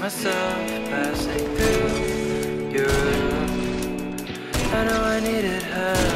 myself passing through your room I know I needed help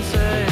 can say.